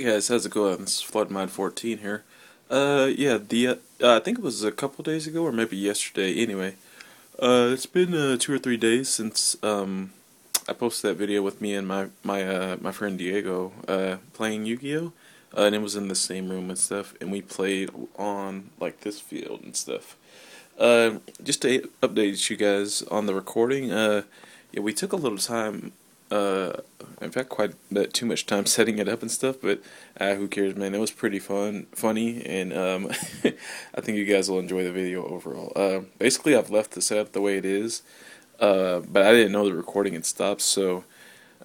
Hey guys, how's it going? It's is FloodMod14 here. Uh, yeah, the uh, I think it was a couple days ago or maybe yesterday. Anyway, uh, it's been uh, two or three days since um I posted that video with me and my my uh my friend Diego uh playing Yu-Gi-Oh, uh, and it was in the same room and stuff, and we played on like this field and stuff. Uh, just to update you guys on the recording. Uh, yeah, we took a little time uh, in fact, quite too much time setting it up and stuff. But uh, who cares, man? It was pretty fun, funny, and um, I think you guys will enjoy the video overall. Uh, basically, I've left the setup the way it is, uh, but I didn't know the recording had stopped. So,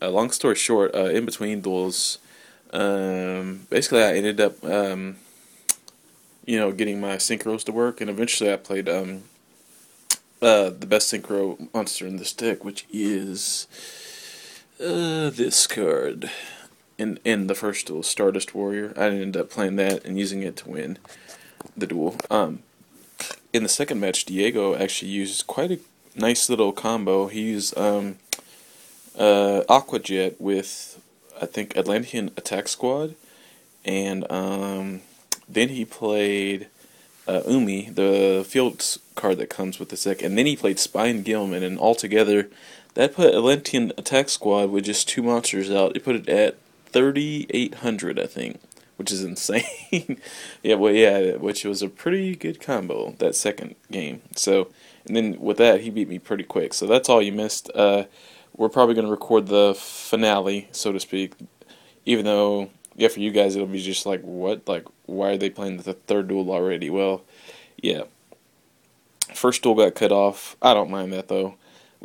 uh, long story short, uh, in between duels, um, basically, I ended up, um, you know, getting my synchros to work, and eventually, I played um, the best synchro monster in the deck, which is. Uh, this card in in the first duel, Stardust Warrior. I ended up playing that and using it to win the duel. Um, in the second match, Diego actually used quite a nice little combo. He used um, uh, Aqua Jet with I think Atlantean Attack Squad, and um, then he played uh, Umi, the Fields card that comes with the deck, and then he played Spined Gillman, and altogether that put Atlantean Attack Squad with just two monsters out. It put it at 3,800, I think, which is insane. yeah, well, yeah, which was a pretty good combo that second game. So, and then with that, he beat me pretty quick. So that's all you missed. Uh, we're probably going to record the finale, so to speak, even though, yeah, for you guys, it'll be just like, what? Like, why are they playing the third duel already? Well, yeah. First duel got cut off. I don't mind that, though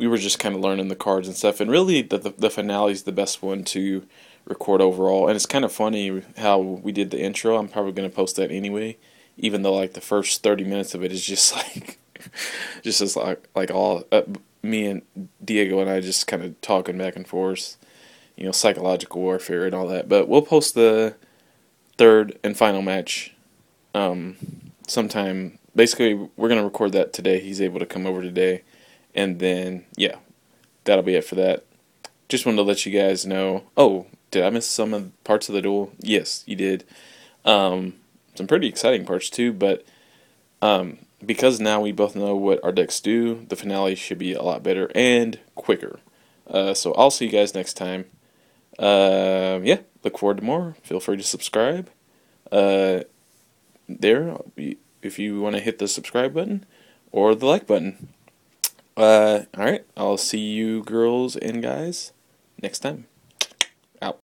we were just kind of learning the cards and stuff. And really, the, the, the finale is the best one to record overall. And it's kind of funny how we did the intro. I'm probably going to post that anyway, even though like the first 30 minutes of it is just like, just as like like all uh, me and Diego and I just kind of talking back and forth, you know, psychological warfare and all that. But we'll post the third and final match um, sometime. Basically, we're going to record that today. He's able to come over today and then, yeah, that'll be it for that. Just wanted to let you guys know. Oh, did I miss some of parts of the duel? Yes, you did. Um, some pretty exciting parts too, but um, because now we both know what our decks do, the finale should be a lot better and quicker. Uh, so I'll see you guys next time. Uh, yeah, look forward to more. Feel free to subscribe. Uh, there, if you want to hit the subscribe button or the like button. Uh, alright, I'll see you girls and guys next time.